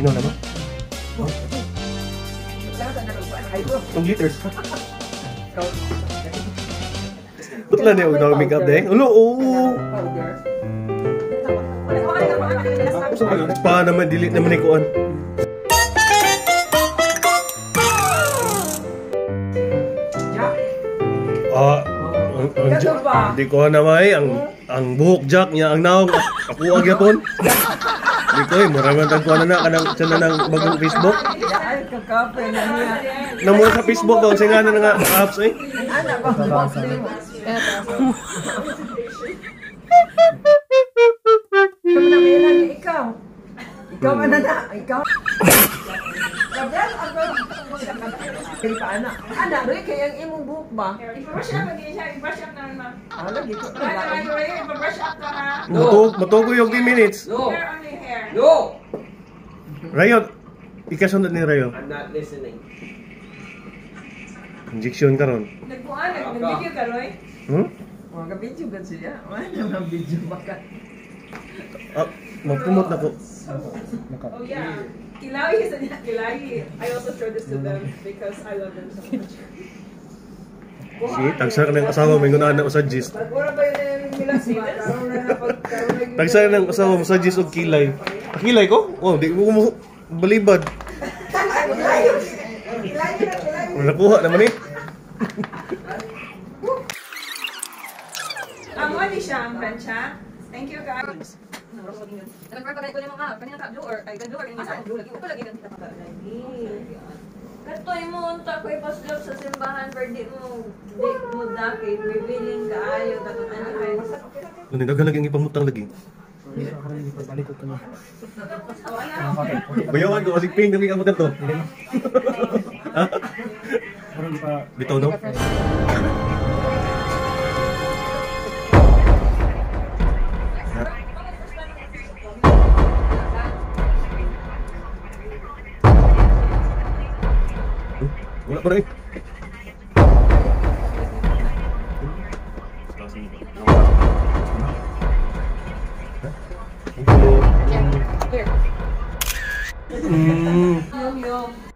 Sino naman? 2 liters. Ba't lang niya na make up deh? Ulo, oo. Pa naman, delete naman ikuan. Ang, ang, Gato ba? Hindi ko na may ang ang buhok jack niya ang naong ako ang yapon. Hindi ko eh, muraman tang kuha na na kanang siya na ng bagong Facebook. Ay, kakape na niya. Namo sa Facebook daw singa na nga apps eh. Ano ba? Box mo. Ikaw na na? Ikaw. Gabriel, ako. Kaya pa anak. Anak, Rick, kaya ang imong buhok ba? I-brush up lagi siya. I-brush up na naman. Ah, lagi ko. Right, right, right. I-brush up ka ha. Matug matugo yung 10 minutes. No. Hair only hair. No. Rayon, ikasunod ni Rayon. I'm not listening. Injection karon. Nagbuan, nag- nag-video ka, Roy? Hmm? Mga ka-video ka siya. Wala naman video baka. Magpumot na ko. Oh, yeah. Kilawi sa niya. Kilawi. I also show this to them because I love them so much. Si, tagsa ka ng asawa, may gunahan na sa gist. Pagura ba yun na yung Tagsa ka ng asawa mo sa gist o kilay. Ah, kilay ko? Oh, di ko mo balibad. Nakuha naman eh. Ang wali siya, ang plancha. Thank you, guys. Nagpapagay ko ng mga kanina ka blue or ay ka blue or kanina blue lagi ko lagi ganito pa lagi. Katoy mo unta ko ipaslap sa simbahan per di mo di mo dakit revealing kaayo dapat ano ay Ano dagan lagi ang ipamutang lagi. Bayawan ko kasi ping kami ang to. Ha? Bitaw no? break. Hmm.